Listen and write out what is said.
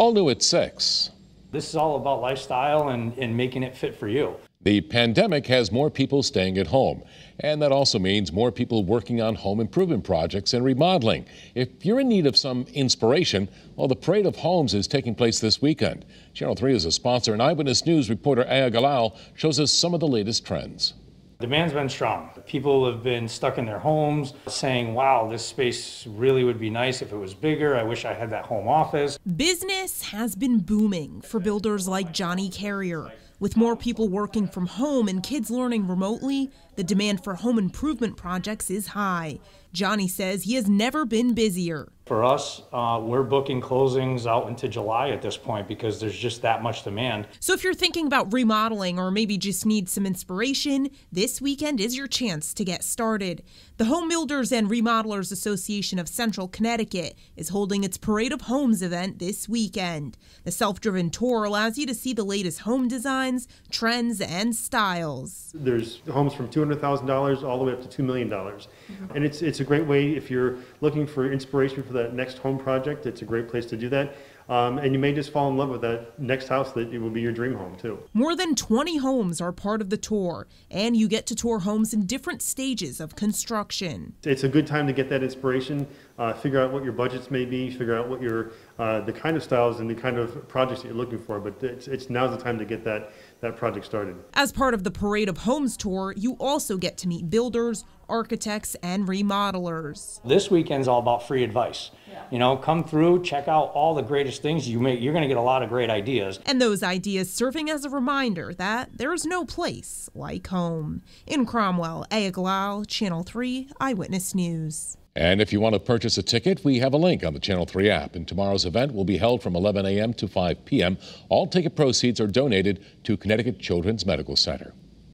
All new at 6. This is all about lifestyle and, and making it fit for you. The pandemic has more people staying at home, and that also means more people working on home improvement projects and remodeling. If you're in need of some inspiration, well, the Parade of Homes is taking place this weekend. Channel 3 is a sponsor, and Eyewitness News reporter Aya Galal shows us some of the latest trends. Demand's been strong. People have been stuck in their homes saying, wow, this space really would be nice if it was bigger. I wish I had that home office. Business has been booming for builders like Johnny Carrier. With more people working from home and kids learning remotely, the demand for home improvement projects is high. Johnny says he has never been busier. For us, uh, we're booking closings out into July at this point because there's just that much demand. So if you're thinking about remodeling or maybe just need some inspiration, this weekend is your chance to get started. The Home Builders and Remodelers Association of Central Connecticut is holding its Parade of Homes event this weekend. The self driven tour allows you to see the latest home designs, trends, and styles. There's homes from $200,000 all the way up to $2 million. Mm-hmm. And it's, it's a great way if you're looking for inspiration for next home project, it's a great place to do that. Um, and you may just fall in love with that next house that it will be your dream home too. More than 20 homes are part of the tour, and you get to tour homes in different stages of construction. It's a good time to get that inspiration, uh, figure out what your budgets may be, figure out what your uh, the kind of styles and the kind of projects that you're looking for. But it's, it's now's the time to get that that project started. As part of the Parade of Homes tour, you also get to meet builders, architects, and remodelers. This weekend's all about free advice. Yeah. You know, come through, check out all the greatest things you make. You're going to get a lot of great ideas. And those ideas serving as a reminder that there's no place like home. In Cromwell, Aya Galal, Channel 3 Eyewitness News. And if you want to purchase a ticket, we have a link on the Channel 3 app. And tomorrow's event will be held from 11 a.m. to 5 p.m. All ticket proceeds are donated to Connecticut Children's Medical Center.